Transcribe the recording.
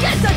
against